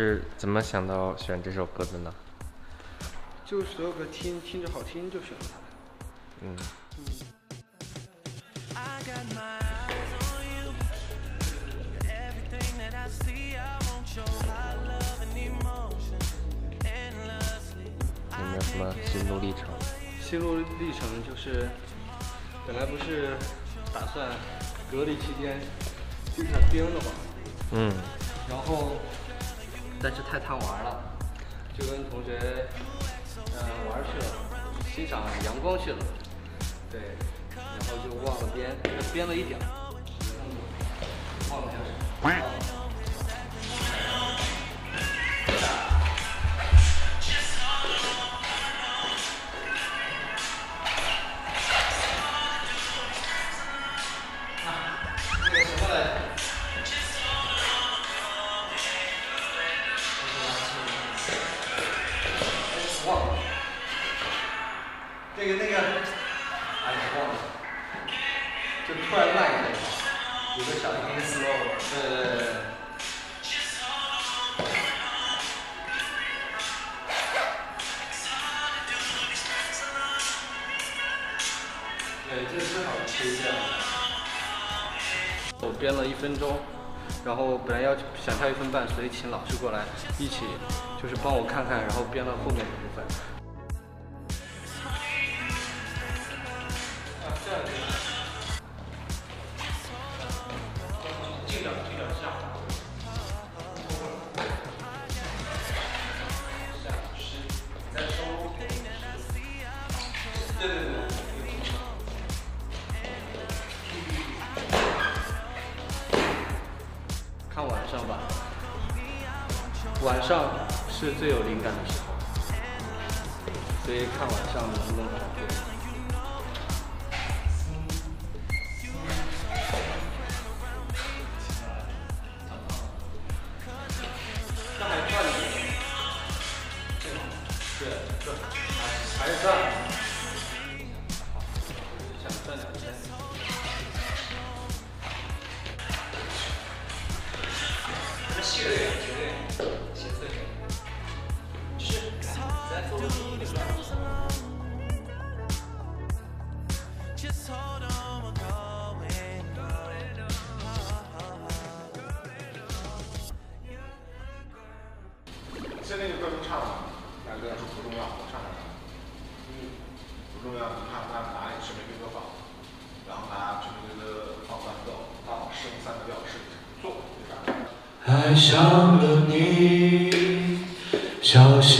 是怎么想到选这首歌的呢？就所有歌听听着好听就选了它。嗯。有没有什么心路历程？心路历程就是，本来不是打算隔离期间经常编的嘛。嗯。然后，但是太贪玩了，就跟同学嗯玩去了，欣赏阳光去了。对，然后就忘了编，编了一点，忘了然后本来要想跳一分半，所以请老师过来一起，就是帮我看看，然后编到后面的部分。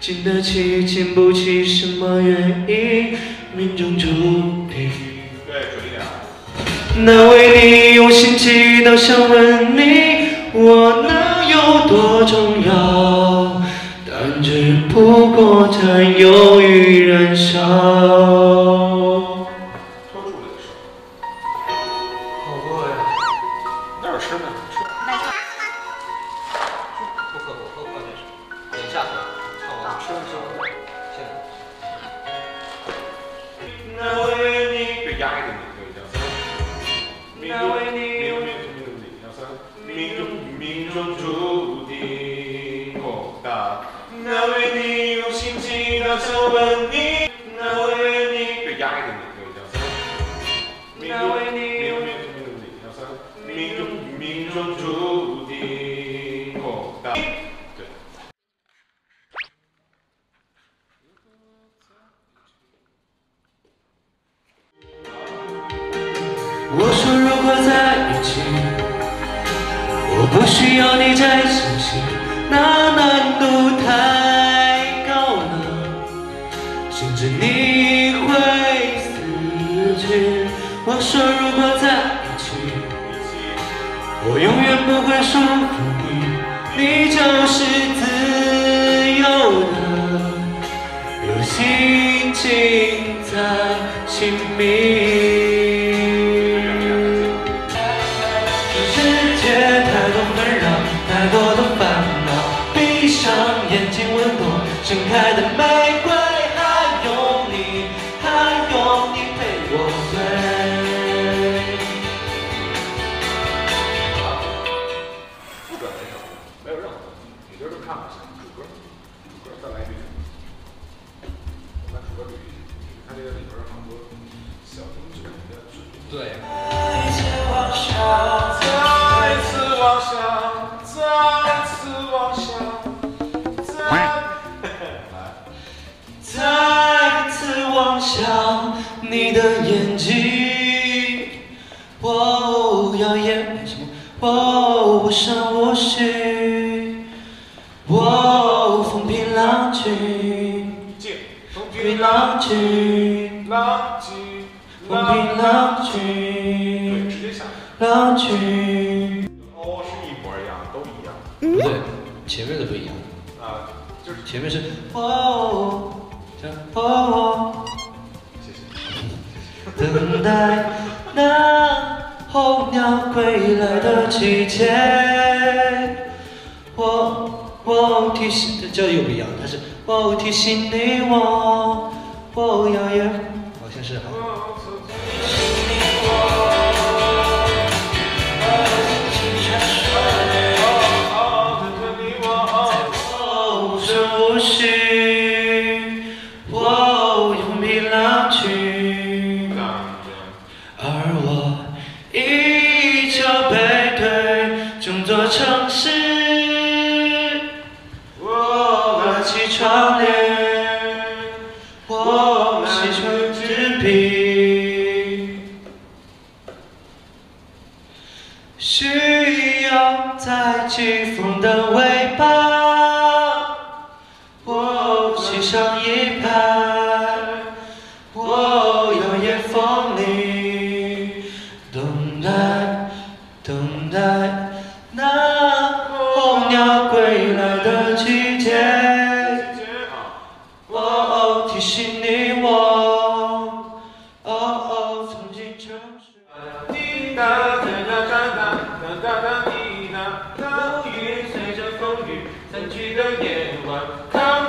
经得起，经不起，什么原因？命中注定。对，准一点。难为你用心祈祷，想问你，我能有多重要？但只不过占有与燃烧。我说如果在一起，我不需要你再相信，那难度太高了，甚至你会死去。我说如果在一起，我永远不会束缚你，你就是自由的，有心情在亲密。不对，前面的不一样，啊，就是前面是哦，这样哦。谢谢。等待那候鸟归来的季节。我我提醒，这又不一样，它是我提醒你我我要也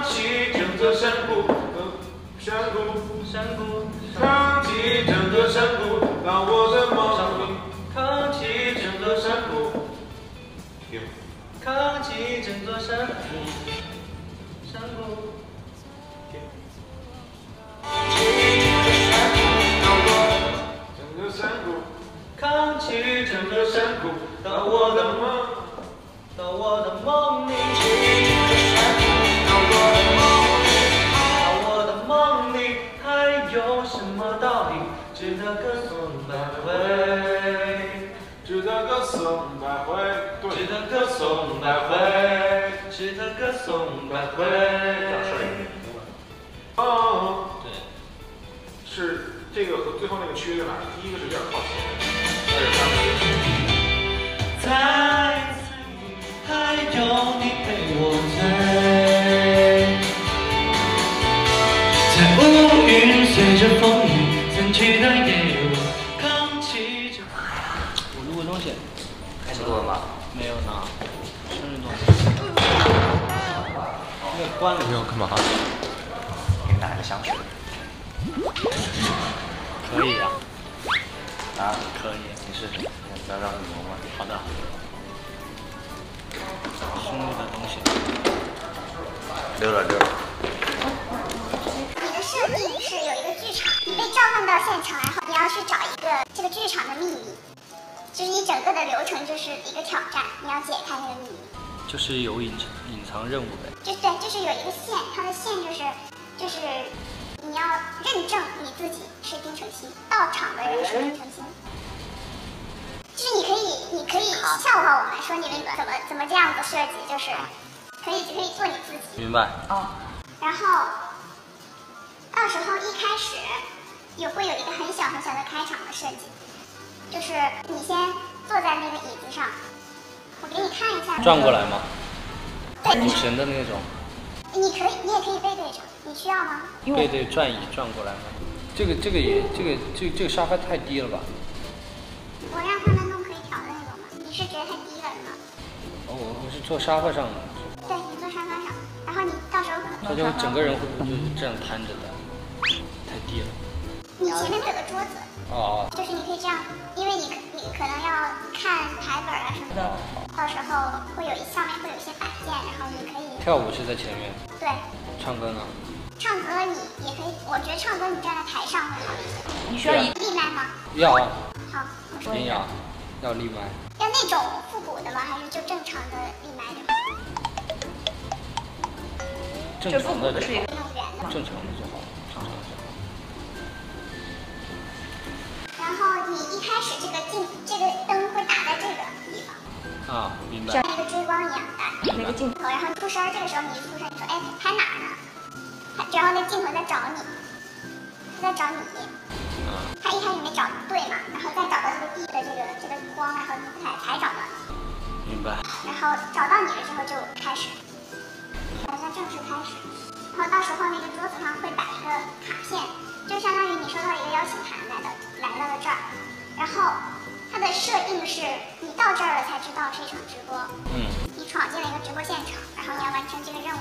扛起整座山谷，山谷，山谷，扛起整座山谷，到我的梦里。扛起整座山谷，扛起整座山谷，山谷。整个山谷，扛起整个山谷，到我的梦，到我的梦里。值得歌颂百回，值得歌颂百回。哦，对，是这个和最后那个区别在哪？第一个是有点靠前，而且它再次，还有你陪我醉，在乌云随着风雨散去的夜晚，扛起这。我录个东西，吃过了吗？关了你要干嘛？给你拿个香水。可以啊，啊？可以，你试试，让你闻闻。好的，生日的东西，溜了溜了。你的设定是有一个剧场，你被召唤到现场，然后你要去找一个这个剧场的秘密，就是你整个的流程就是一个挑战，你要解开那个秘密。就是有隐藏隐藏任务呗，就对，就是有一个线，它的线就是就是你要认证你自己是丁程鑫，到场的人是丁程鑫。就是你可以，你可以笑话我们说你们怎么怎么这样子设计，就是可以可以做你自己。明白？然后到时候一开始有会有一个很小很小的开场的设计，就是你先坐在那个椅子上，我给你看一下。转过来吗？对，股神的那种，你可以，你也可以背对着。你需要吗？对对，转椅转过来吗。这个这个也这个这个这个沙发太低了吧？我让他们弄可以调的那种吗？你是觉得太低了是吗？哦，我我是坐沙发上的，对，你坐沙发上，然后你到时候可能他就整个人会不会就是这样瘫着的？太低了。你前面会有个桌子，哦哦，就是你可以这样，因为你可你可能要看台本啊什么的，到时候会有一上面会有一些摆件，然后你可以跳舞是在前面，对唱歌呢？唱歌你也可以，我觉得唱歌你站在台上会好一些。你需要一立麦吗？要，好，我说要，要立麦。要那种复古的吗？还是就正常的立麦的？正常的是一个，那种圆的。正常的就好，正常的就好。然后你一开始这个镜这个灯会打在这个啊，明白像。一个追光一样打那个镜头，然后你出声儿，这个时候你一出声，你说哎拍哪儿呢？他然后那镜头在找你，他在找你。啊，他一开始没找对嘛，然后再找到这个地的这个这个光，然后才才找到你，明白。然后找到你了之后就开始，好像正式开始。然后到时候那个桌子上会摆一个卡片，就相当于你收到一个邀请函来到来到了这儿，然后它的设定是你到这儿了才知道是一场直播，嗯，你闯进了一个直播现场，然后你要完成这个任务。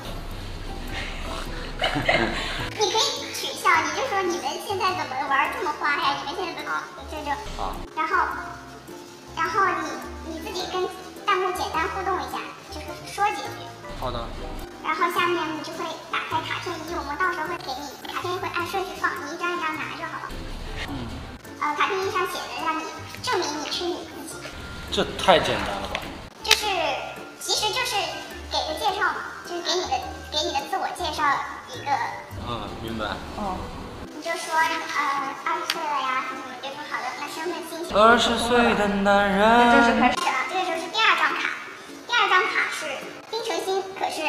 你可以取笑，你就说你们现在怎么玩这么花呀？你们现在怎么这就，好，然后，然后你你自己跟弹幕简单互动一下，就是说几句，好的，然后下面你就会打开卡片一，我们到时候会给你，卡片会按顺序放，你一张一张拿就好了。嗯，呃，卡片一上写的让你证明你是你自己，这太简单了吧？就是其实就是给个介绍嘛，就是给你的给你的自我介绍一个，嗯，明白。哦，你就说呃二十岁了呀什么什么，就说好的，那身份信息。二十岁的男人正式人。开始。是啊，这个时候是第二张卡，第二张卡是丁程鑫，可是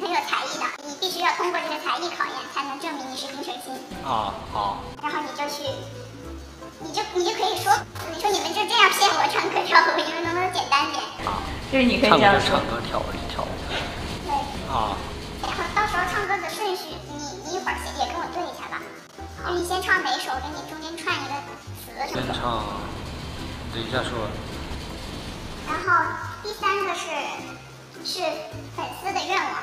很有才艺的，你必须要通过这个才艺考验，才能证明你是丁程鑫。啊，好，然后你就去，你就你就可以说，你说你们就这样骗我唱歌跳舞，你们能不能简单点？就是你可以这样说唱，歌，跳舞跳舞。对，啊，然后到时候唱歌的顺序，你你一会儿也跟我对一下吧，就你先唱哪首，给你中间串一个词什么的。先唱，等一下说。然后第三个是是粉丝的愿望，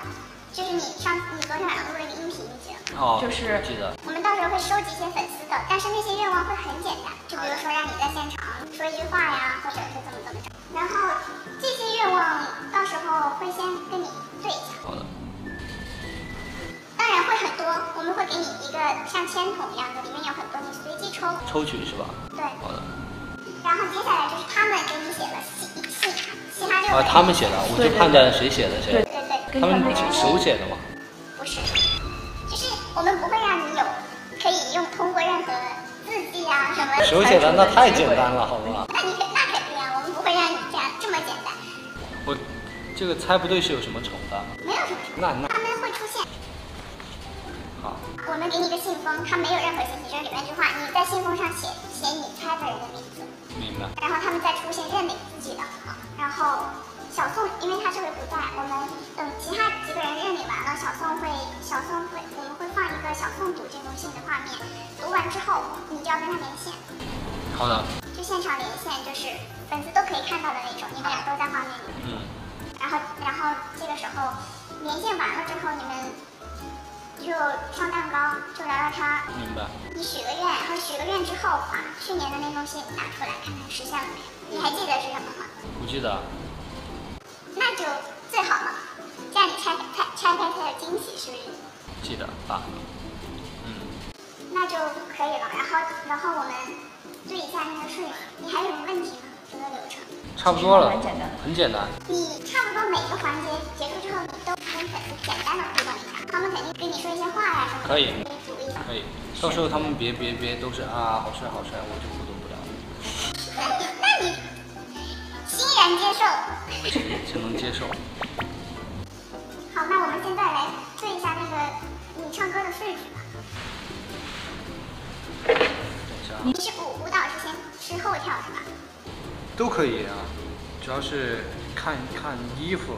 就是你上你昨天晚上录了一个音频，你记得吗？哦，就是记得。我们到时候会收集一些粉丝的，但是那些愿望会很简单，就比如说让你在现场说一句话呀，或者是怎么怎么着。然后这些愿望到时候会先跟你对一下，好的。当然会很多，我们会给你一个像签筒一样的，里面有很多，你随机抽。抽取是吧？对，好的。然后接下来就是他们给你写了细细卡，其他六啊，个他们写的，我就判断谁写的谁。对对对，他们跟他们手写的吗。不是，就是我们不会让你有可以用通过任何字迹啊什么。手写的那太简单了，好吧？那那肯定啊，我们不会让你这样这么简单，我这个猜不对是有什么惩罚？没有什么。那那他们会出现，好，我们给你一个信封，它没有任何信息，就是里面一句话，你在信封上写写你猜的人的名字，明白。然后他们再出现认领自己的，然后小宋因为他这回不在，我们等其他几个人认领完了，小宋会小宋会我们会放一个小宋读这封信的画面，读完之后你就要跟他连线，好的。就现场连线，就是粉丝都可以看到的那种，你们俩都在画面里。嗯，然后，然后这个时候连线完了之后，你们就上蛋糕，就聊聊天儿。明白。你许个愿，然后许个愿之后，把去年的那封信拿出来看看实现了没有？你还记得是什么吗？不记得。那就最好了，这样你拆开拆拆开才有惊喜，是不是？记得啊。嗯，那就可以了。然后，然后我们对一下那个顺序。你还有什么问题吗？这个流程？差不多了。很简单很简单。你差不多每个环节结束之后，你都跟粉丝简单的互动一下，他们肯定跟你说一些话呀什么的。可以可以。可以。到时候他们别别别都是啊，好帅好帅，我就不欣然接受。只能接受。好，那我们现在来对一下那个你唱歌的顺序吧。等一下啊。你是舞舞蹈是先是后跳是吧？都可以啊，主要是看看衣服。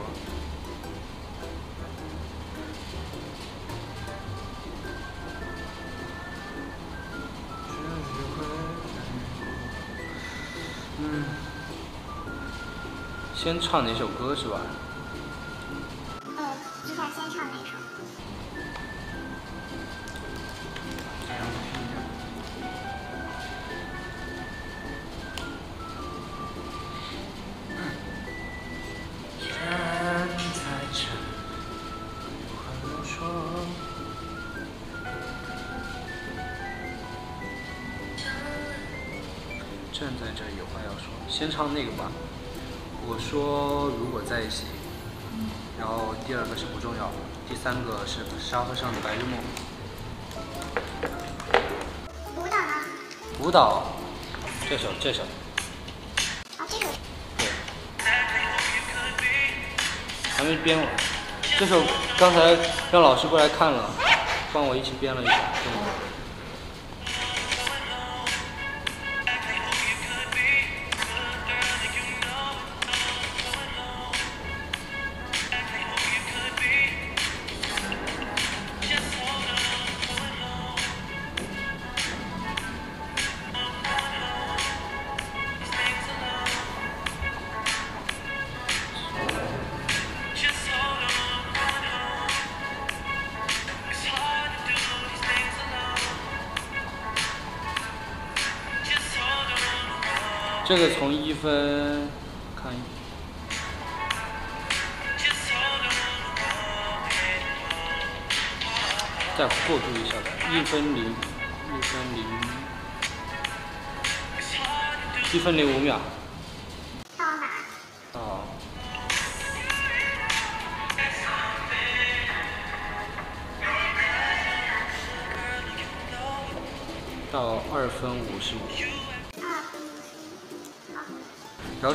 先唱哪首歌是吧？嗯，你想先唱哪首？我说如果在一起，然后第二个是不重要，第三个是沙发上的白日梦。舞蹈呢？舞蹈，这首这首，啊，这个对，还没编完。这首刚才让老师过来看了，帮我一起编了一首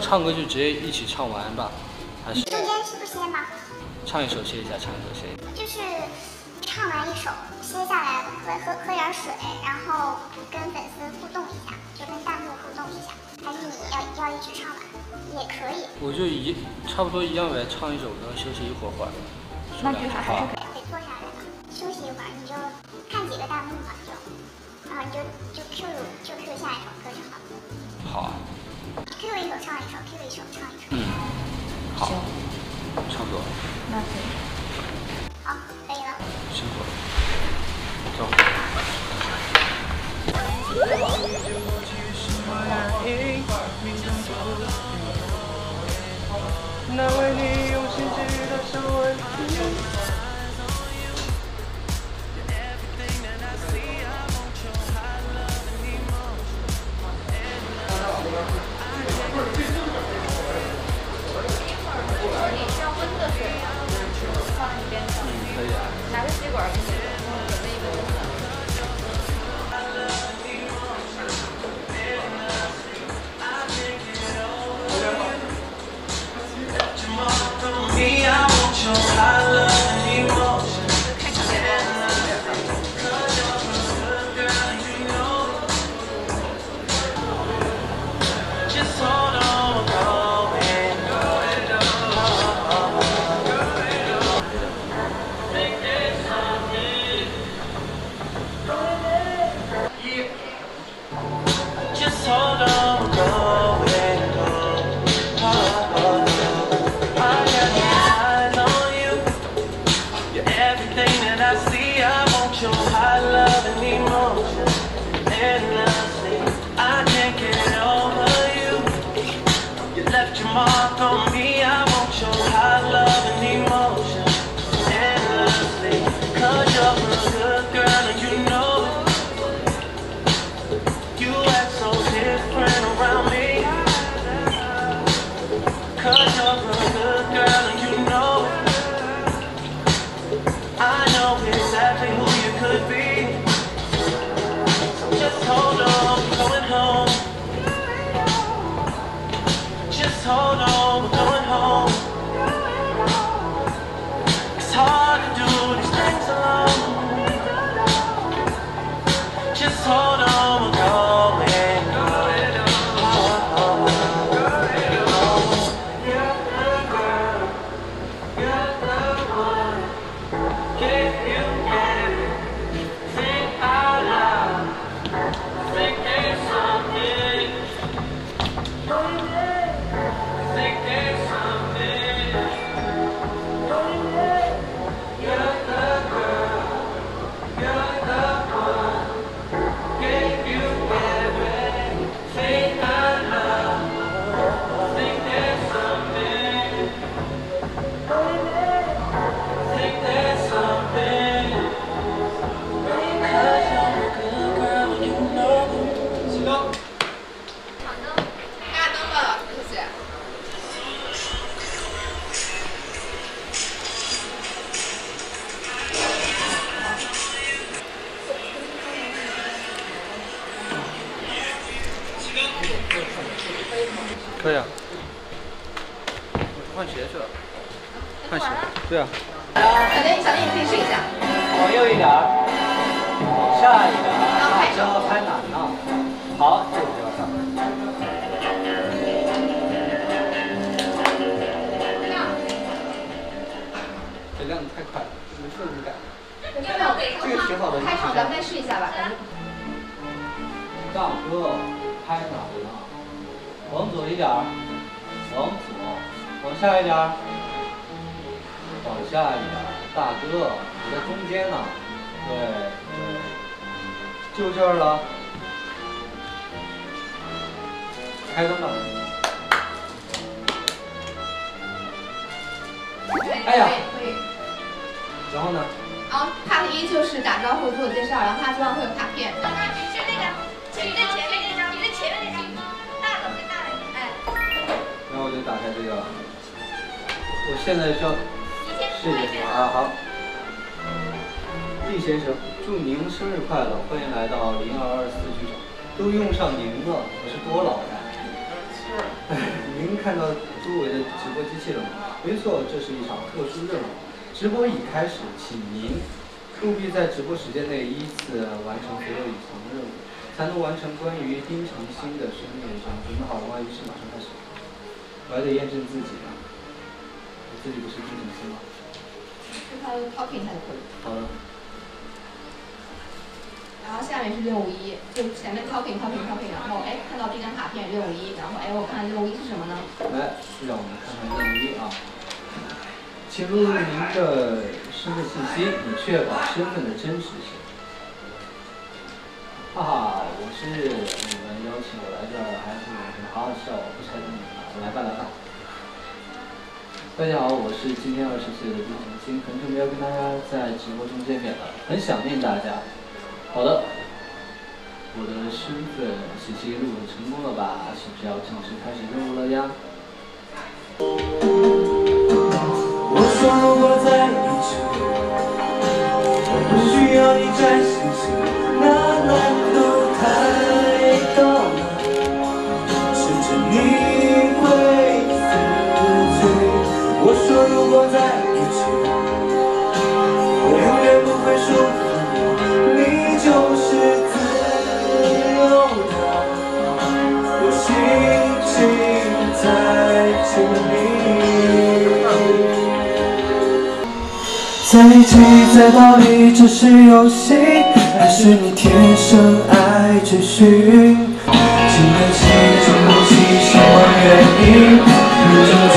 唱歌就直接一起唱完吧，还是中间是不歇吗？唱一首歇一下，唱一首歇一下。就是唱完一首，歇下来喝喝喝点水，然后跟粉丝互动一下，就跟弹幕互动一下。还是你要要一直唱完，也可以。我就一差不多一样呗，唱一首歌，休息一会儿会儿，说两句话。得坐下来了，休息一会儿，你就看几个弹幕吧，就，然后你就就 Q 就 Q 下一首歌就好了好唱一首，Q 一首唱一首。嗯，好，差不多，那可以。好，可以了。辛苦了，走。那为你用心好。厉先生，祝您生日快乐！欢迎来到零二二四剧场。都用上您了，我是多老呀！哎，您看到周围的直播机器了吗？没错，这是一场特殊任务。直播已开始，请您务必在直播时间内依次完成所有以上任务，才能完成关于丁长兴的生命验证。准备好了吗？仪式马上开始。我还得验证自己呢。我自己不是丁长兴吗？是他的 talking 才可以。好的。然后下面是六五一，就前面 talking talking talking，然后哎看到这张卡片六五一，然后哎我看六五一是什么呢？来，让我们看看任务一啊，请录入您的身份信息，以确保身份的真实性。哈哈，我是你们邀请我来这儿，还是有什么好好笑？我不拆穿你们了，来吧来吧。大家好，我是今天二十岁的丁程鑫，很久没有跟大家在直播中见面了，很想念大家。好的，我的身份信息录入成功了吧？是不是要正式开始任务了呀？我说如果在一起，我不需要你再会束缚你，你就是自由的，有心情在牵你。在一起，在逃离，这是游戏，还是你天生爱追寻？经得起，经不起，什么原因，命中注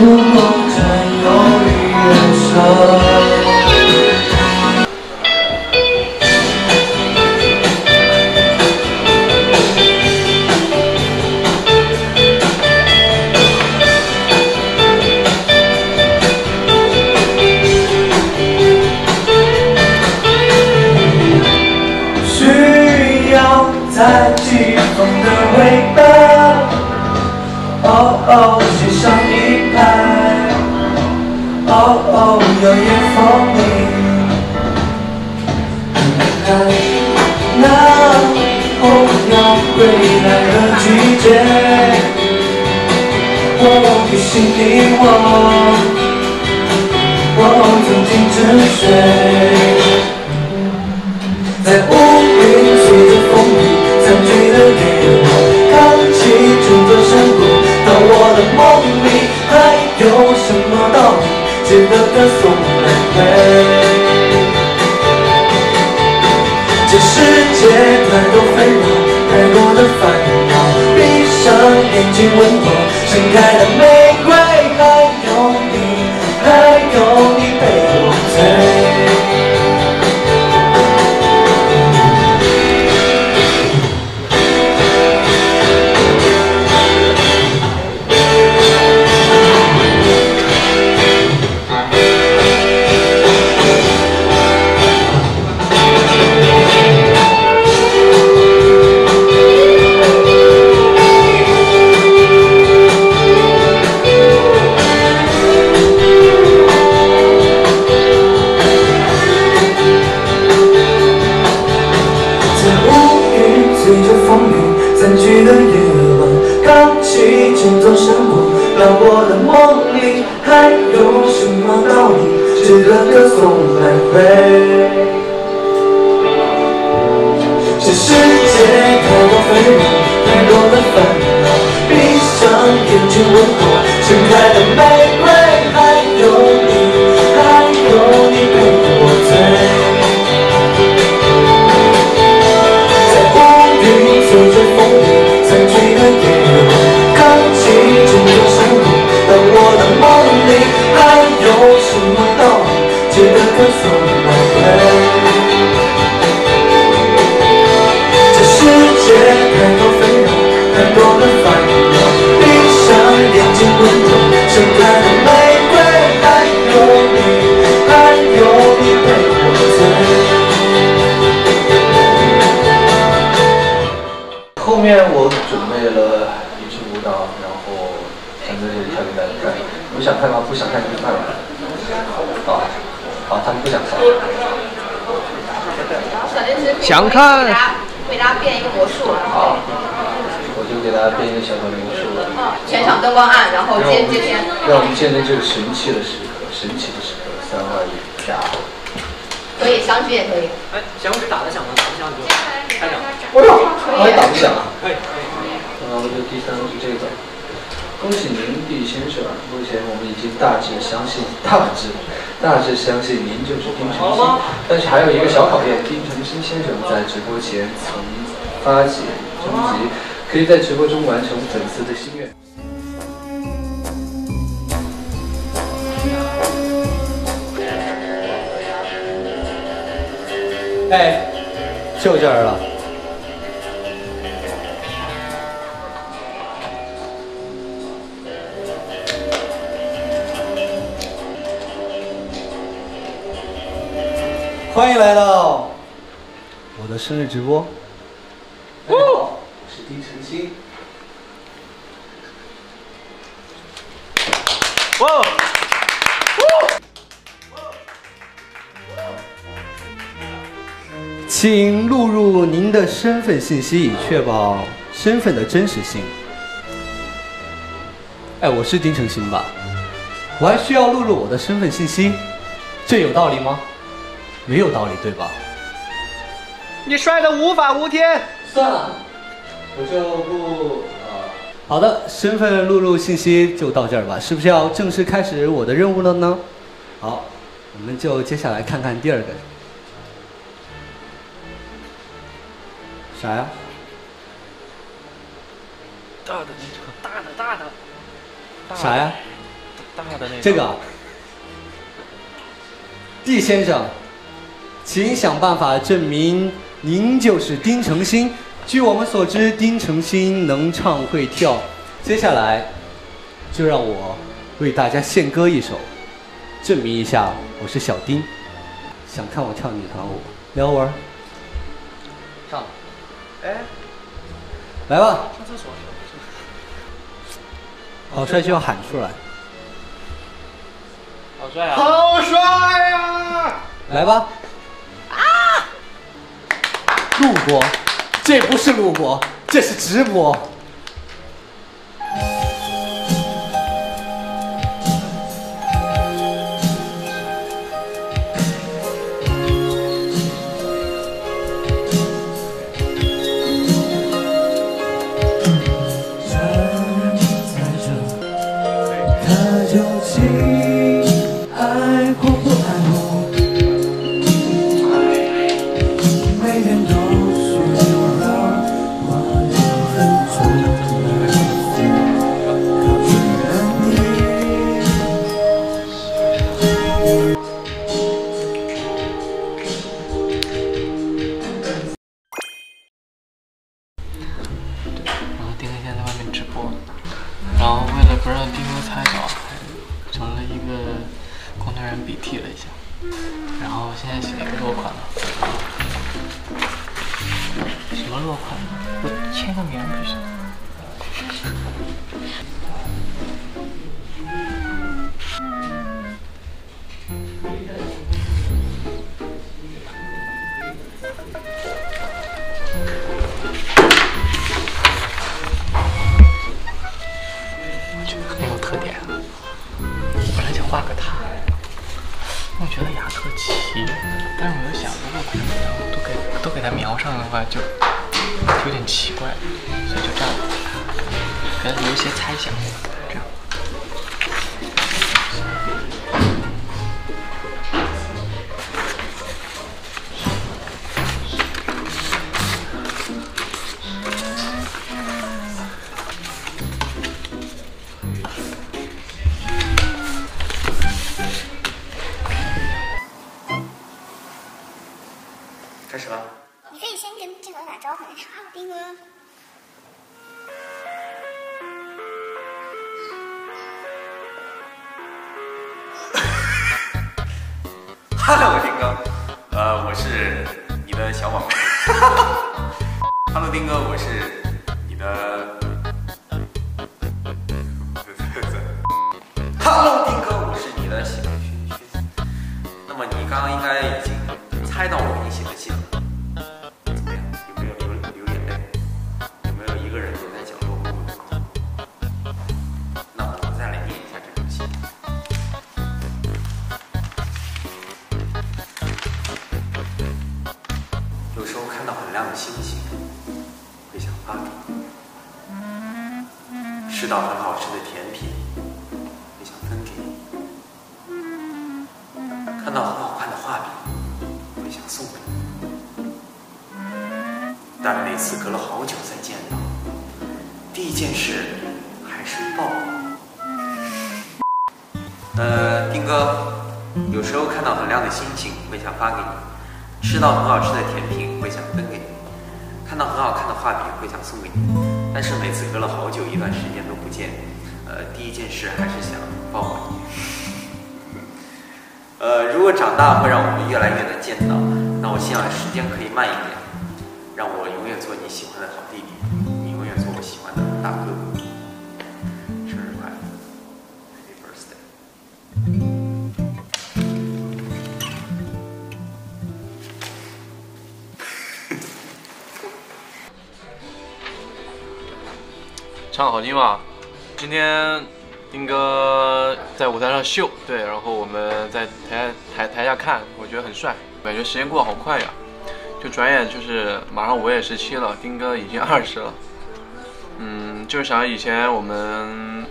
不过占有一人生。歌颂来回？这世界太多纷扰，太多的烦恼，闭上眼睛问候盛开的玫想看给大家为大家变一个魔术，好，我就给大家变一个小小的魔术。全场灯光暗，然后接接天。让我们见证这个神奇的时刻，神奇的时刻。三二一，啪！可以，响指也可以。哎，响指打得响吗？打不响你就开掌。我操，我还打不响啊！然后就第三个是这个，恭喜您，毕先生。目前我们已经大致相信，大致大致相信您就是丁程鑫。但是还有一个小考验，丁程鑫先生在直播前曾发起征集，可以在直播中完成粉丝的心愿。哎，就这儿了。欢迎来到我的生日直播。大家好，我是丁程鑫。哇！请录入您的身份信息，以确保身份的真实性。哎，我是丁程鑫吧？我还需要录入我的身份信息，这有道理吗？没有道理，对吧？你帅的无法无天。算了，我就不啊。好的，身份录入信息就到这儿吧，是不是要正式开始我的任务了呢？好，我们就接下来看看第二个。啥呀？大的那个，大的大的。大的啥呀？大的那个。这个啊。D 先生，请想办法证明您就是丁程鑫。据我们所知，丁程鑫能唱会跳。接下来，就让我为大家献歌一首，证明一下我是小丁。想看我跳女团舞，撩我儿，上。哎，来吧！上厕所。好帅就要喊出来，好帅啊！好帅呀！来吧！录播，这不是录播，这是直播。心情，会想发给你；吃到很好吃的甜品，会想分给你；看到很好看的画笔，会想送给你。但是每次隔了好久一段时间都不见，呃，第一件事还是想抱抱你。呃，如果长大会让我们越来越难见到，那我希望时间可以慢一点，让我永远做你喜欢的好弟弟，你永远做我喜欢的大哥唱的好听吧？今天丁哥在舞台上秀，对，然后我们在台台台下看，我觉得很帅，感觉时间过得好快呀，就转眼就是马上我也十七了，丁哥已经二十了，嗯，就是想以前我们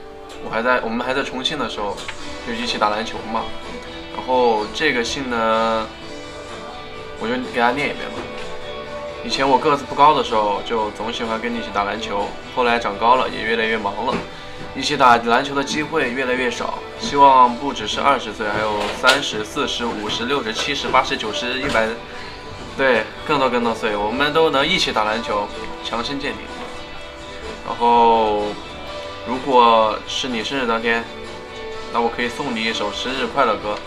我还在我们还在重庆的时候，就一起打篮球嘛，然后这个信呢，我就给他念一遍吧。以前我个子不高的时候，就总喜欢跟你一起打篮球。后来长高了，也越来越忙了，一起打篮球的机会越来越少。希望不只是二十岁，还有三十、四十、五十、六十、七十、八十、九十、一百，对，更多更多岁，我们都能一起打篮球，强身健体。然后，如果是你生日当天，那我可以送你一首生日快乐歌，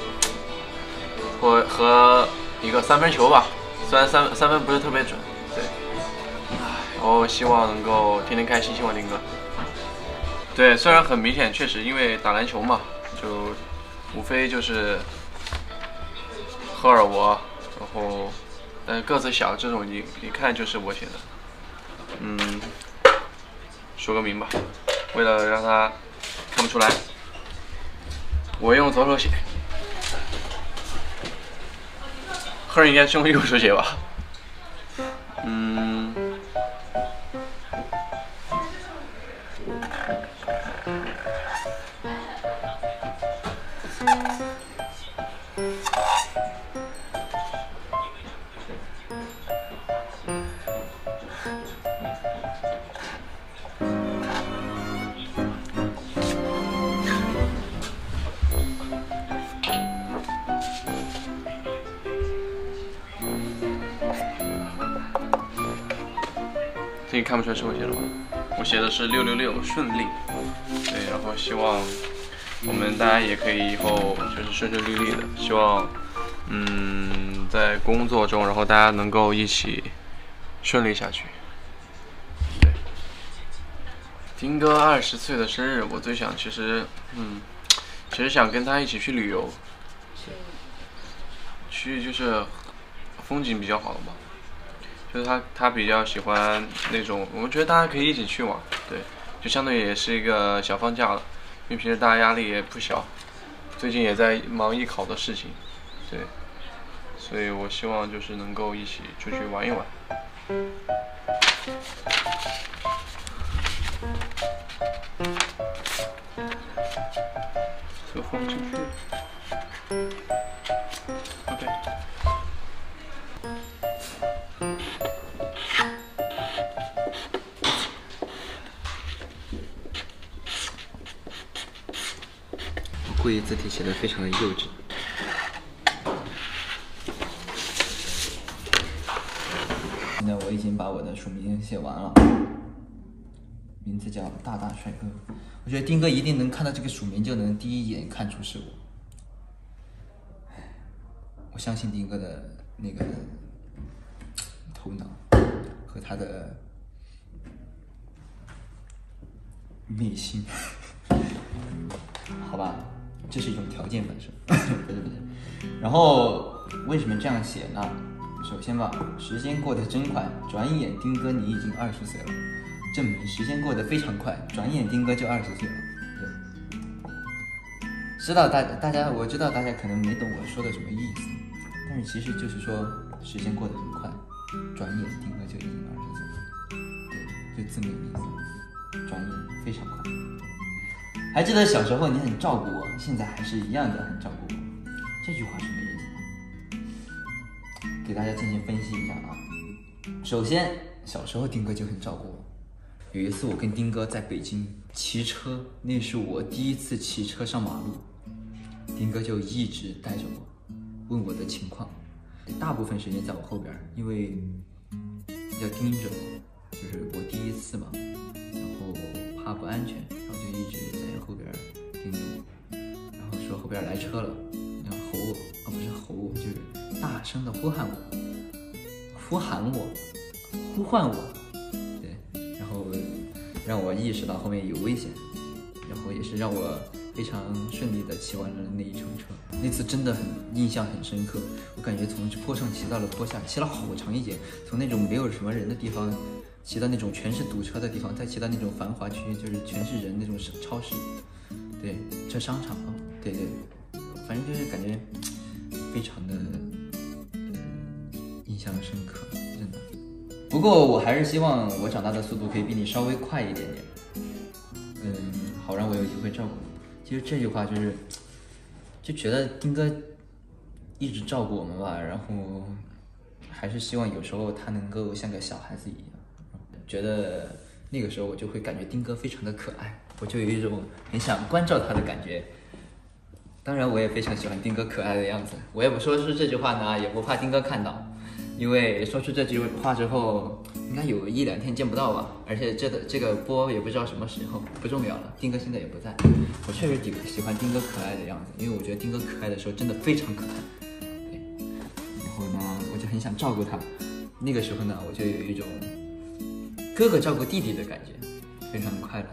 或和一个三分球吧。虽然三三分不是特别准，对，唉，然后希望能够天天开心，希望丁哥。对，虽然很明显，确实因为打篮球嘛，就无非就是赫尔我，然后但是个子小这种一一看就是我写的，嗯，说个名吧，为了让他看不出来，我用左手写。赫儿应该是用右手写吧？嗯，出来是我写的吧？我写的是六六六顺利，对，然后希望我们大家也可以以后就是顺顺利利的，希望嗯在工作中，然后大家能够一起顺利下去。对，丁哥二十岁的生日，我最想其实嗯，其实想跟他一起去旅游，去就是风景比较好的嘛。就是他，他比较喜欢那种，我觉得大家可以一起去嘛，对，就相对也是一个小放假了，因为平时大家压力也不小，最近也在忙艺考的事情，对，所以我希望就是能够一起出去玩一玩。这个放进去。字体写的非常的幼稚。现在我已经把我的署名写完了，名字叫大大帅哥。我觉得丁哥一定能看到这个署名就能第一眼看出是我。我相信丁哥的那个头脑和他的内心，好吧，这是一种条件反射，不 对不是。然后为什么这样写呢？首先吧，时间过得真快，转眼丁哥你已经二十岁了，证明时间过得非常快，转眼丁哥就二十岁了。对，知道大大家，我知道大家可能没懂我说的什么意思，但是其实就是说时间过得很快，转眼丁哥就已经二十岁了。对，就字面意思，转眼非常快。还记得小时候你很照顾我，现在还是一样的很照顾我，这句话什么意思？给大家进行分析一下啊。首先，小时候丁哥就很照顾我。有一次我跟丁哥在北京骑车，那是我第一次骑车上马路，丁哥就一直带着我，问我的情况，大部分时间在我后边，因为要盯着我，就是我第一次嘛，不安全，然后就一直在后边盯着我，然后说后边来车了，然后吼我，啊不是吼我，就是大声的呼喊我，呼喊我，呼唤我，对，然后让我意识到后面有危险，然后也是让我非常顺利的骑完了那一程车。那次真的很印象很深刻，我感觉从坡上骑到了坡下，骑了好长一截，从那种没有什么人的地方骑到那种全是堵车的地方，再骑到那种繁华区，就是全是人那种超市，对，这商场啊，对对，反正就是感觉非常的。印象深刻，真的。不过我还是希望我长大的速度可以比你稍微快一点点，嗯，好让我有机会照顾你。其实这句话就是，就觉得丁哥一直照顾我们吧，然后还是希望有时候他能够像个小孩子一样。觉得那个时候我就会感觉丁哥非常的可爱，我就有一种很想关照他的感觉。当然，我也非常喜欢丁哥可爱的样子。我也不说出这句话呢，也不怕丁哥看到。因为说出这句话之后，应该有一两天见不到吧，而且这个这个播也不知道什么时候，不重要了。丁哥现在也不在，我确实挺喜欢丁哥可爱的样子，因为我觉得丁哥可爱的时候真的非常可爱。对，然后呢，我就很想照顾他。那个时候呢，我就有一种哥哥照顾弟弟的感觉，非常快乐。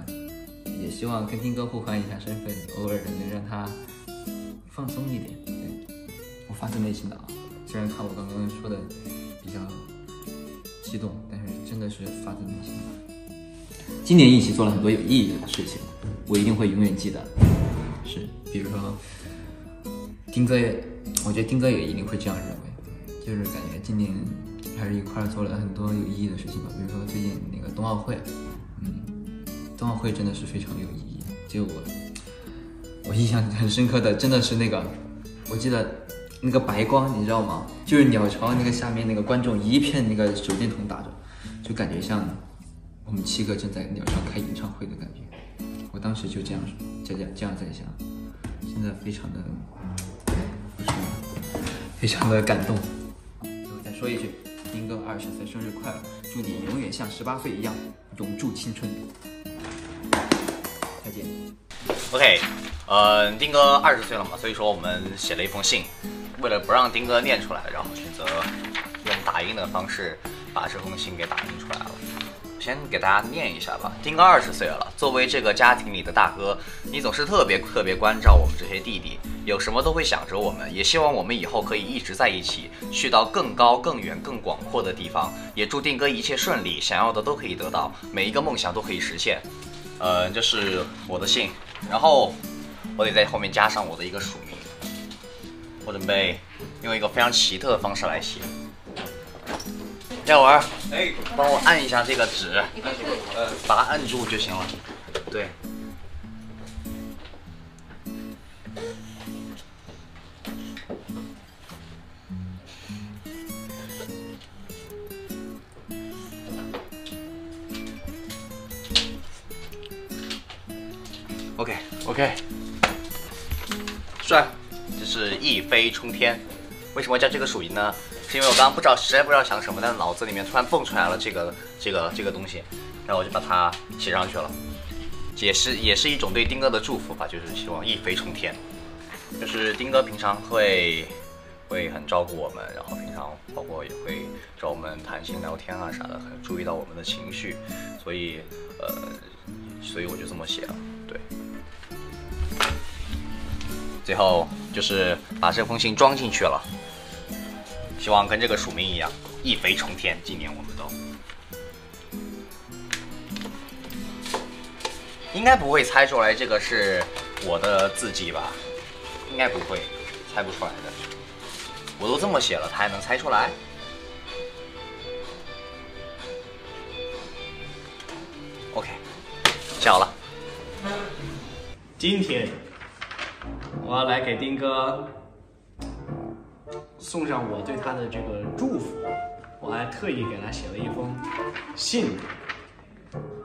也希望跟丁哥互换一下身份，偶尔能让他放松一点。对，我发自内心的啊。虽然看我刚刚说的比较激动，但是真的是发自内心的。今年一起做了很多有意义的事情，我一定会永远记得。是，比如说丁哥也，我觉得丁哥也一定会这样认为，就是感觉今年还是一块做了很多有意义的事情吧。比如说最近那个冬奥会，嗯，冬奥会真的是非常有意义。就我，我印象很深刻的，真的是那个，我记得。那个白光你知道吗？就是鸟巢那个下面那个观众一片那个手电筒打着，就感觉像我们七个正在鸟巢开演唱会的感觉。我当时就这样说，这样这样在想，现在非常的，非常的感动。最后再说一句，丁哥二十岁生日快乐，祝你永远像十八岁一样永驻青春。再见。OK，呃，丁哥二十岁了嘛，所以说我们写了一封信。为了不让丁哥念出来，然后选择用打印的方式把这封信给打印出来了。先给大家念一下吧。丁哥二十岁了，作为这个家庭里的大哥，你总是特别特别关照我们这些弟弟，有什么都会想着我们，也希望我们以后可以一直在一起，去到更高、更远、更广阔的地方。也祝丁哥一切顺利，想要的都可以得到，每一个梦想都可以实现。呃，这是我的信，然后我得在后面加上我的一个署名。我准备用一个非常奇特的方式来写。耀文，哎，帮我按一下这个纸，呃，把它按住就行了。对。OK 帅，这是一飞冲天。为什么叫这个属音呢？是因为我刚刚不知道，实在不知道想什么，但是脑子里面突然蹦出来了这个这个这个东西，然后我就把它写上去了。也是也是一种对丁哥的祝福吧，就是希望一飞冲天。就是丁哥平常会会很照顾我们，然后平常包括也会找我们谈心聊天啊啥的，很注意到我们的情绪，所以呃，所以我就这么写了，对。最后就是把这封信装进去了，希望跟这个署名一样一飞冲天。今年我们都应该不会猜出来这个是我的字迹吧？应该不会，猜不出来的。我都这么写了，他还能猜出来？OK，写好了。今天我要来给丁哥送上我对他的这个祝福，我还特意给他写了一封信。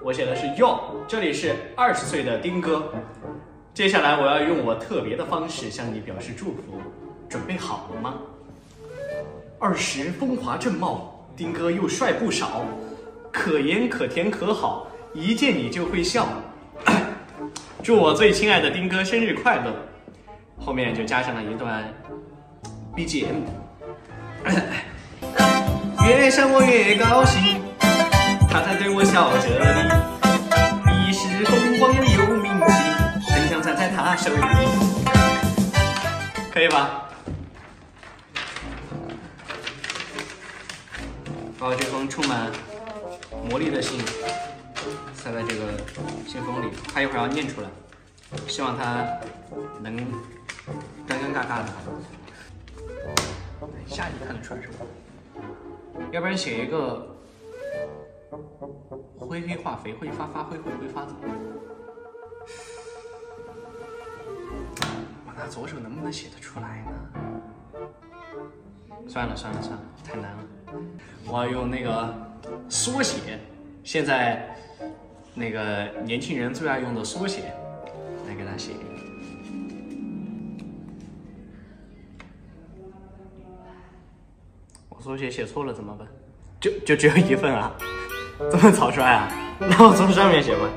我写的是哟，这里是二十岁的丁哥，接下来我要用我特别的方式向你表示祝福，准备好了吗？二十风华正茂，丁哥又帅不少，可盐可甜可好，一见你就会笑。祝我最亲爱的丁哥生日快乐！后面就加上了一段 BGM。越想我越高兴，他在对我笑着呢，一时风光又有名气，真想站在他手里。可以吧？把我这封充满魔力的信塞在这个信封里，他一会儿要念出来，希望他能干干尬尬的。一下就看得出来什么？要不然写一个灰黑化肥，挥发发灰灰挥发走。我拿左手能不能写得出来呢？算了算了算了，太难了。我要用那个缩写，现在那个年轻人最爱用的缩写给他写。我缩写写错了怎么办？就就只有一份啊？这么草率啊？那我从上面写吧。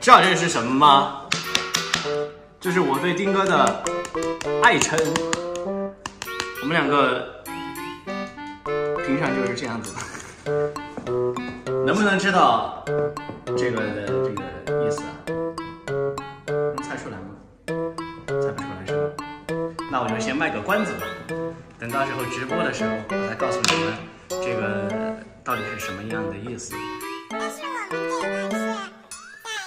知道这是什么吗？这是我对丁哥的爱称。我们两个平常就是这样子的。能不能知道这个的这个意思啊？能猜出来吗？猜不出来是吧？那我就先卖个关子吧。等到时候直播的时候，我再告诉你们这个到底是什么样的意思。但是我们这个是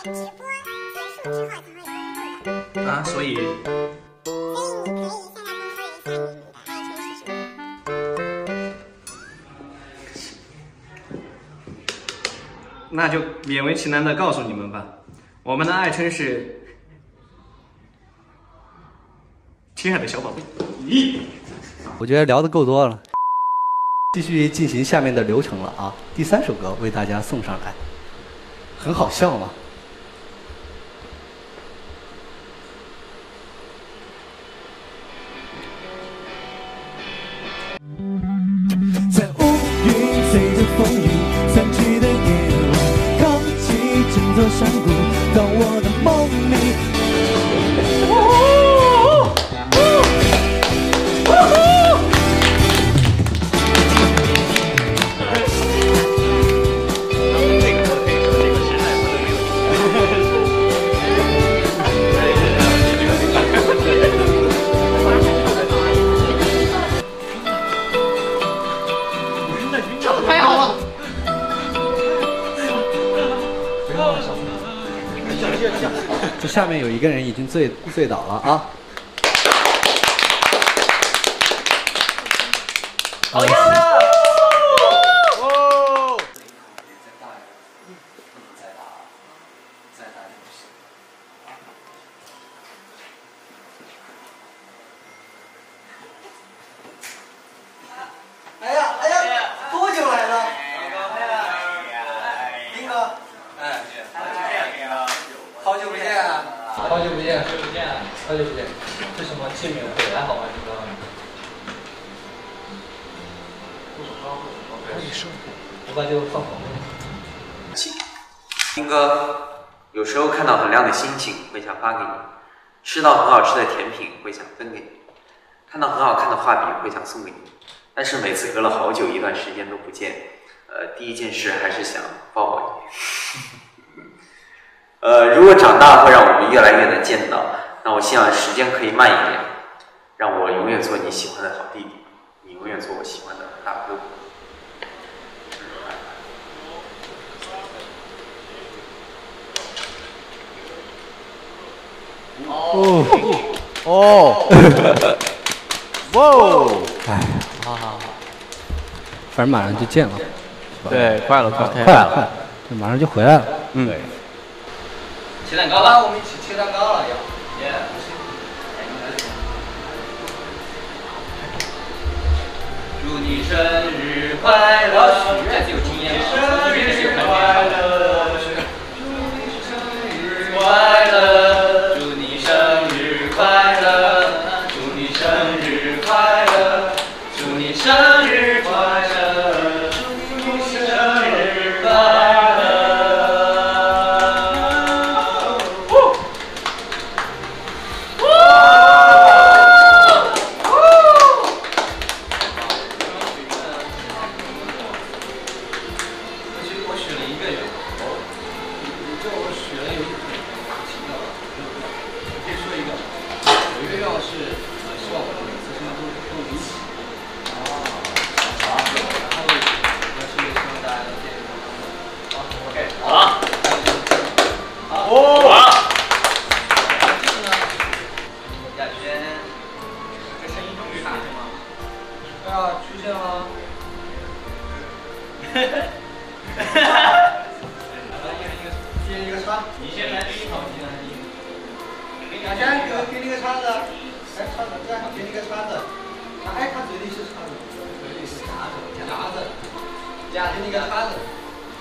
在直播结束之后才会公布的，啊，所以那就勉为其难的告诉你们吧，我们的爱称是亲爱的小宝贝。咦，我觉得聊的够多了，继续进行下面的流程了啊！第三首歌为大家送上来，很好笑吗？醉醉倒了啊！好样的！哦！哎呀哎呀，多久来的？林哥，哎，好久不见啊！好久不见，好久不见，好久不见。这什么见面会？还好吗，林哥？我把就放旁边。丁哥，有时候看到很亮的星星，会想发给你；吃到很好吃的甜品，会想分给你；看到很好看的画笔，会想送给你。但是每次隔了好久一段时间都不见，呃，第一件事还是想抱抱你。呃，如果长大会让我们越来越难见到，那我希望时间可以慢一点，让我永远做你喜欢的好弟弟，你永远做我喜欢的大哥哦哦，哇哦！哎，好好好，反正马上就见了，是吧对快了快了快了，快了，马上就回来了。嗯，切蛋糕了，我们一起切蛋糕了要。祝你生日快乐！这次有经验了，这次有快乐。快乐，给你个叉，你先来第一口，你先来第一口。小轩，给给你个叉子，来，叉子在，给你个叉子。啊，哎，他嘴里是叉子，嘴里是夹子，夹子，夹，给你个叉子，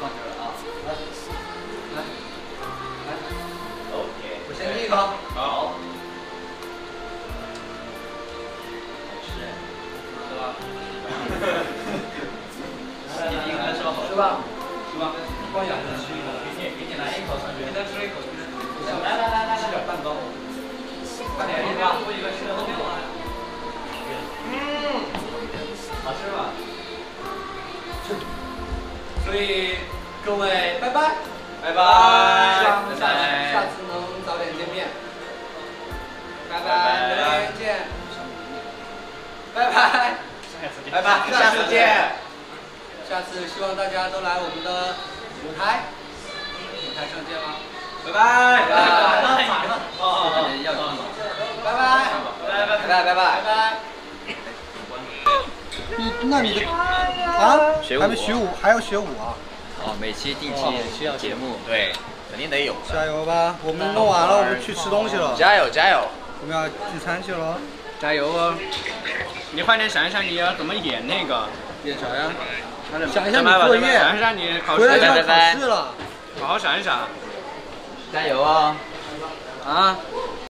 放这儿啊，来，来，来，OK，我先第一口，好，是吧？你第一个是吧？是吧？是吧？光咬着再吃一口。来来来来，吃点蛋糕，快点，一个我一个吃的都没有啊。嗯，好吃吧？所以各位，拜拜，拜拜希望下拜拜下次能早点见面，拜拜拜，明天见，拜拜，下次见拜拜，下次见，下次希望大家都来我们的舞台，台上见吗？拜拜，拜拜，那反了。哦，要要拜拜，拜拜拜拜，拜拜，拜拜。你那你的啊？学舞还没学舞，还要学舞啊？哦，每期定期哦需要节目，对，肯定得有。加油吧！我们弄完了，我们去吃东西了。加油加油！我们要聚餐去了。加油哦！你快点想一想你要怎么演那个。演啥呀？想想一下你作业想一下你考试。回来就要考试了。好好想一想。加油啊！啊！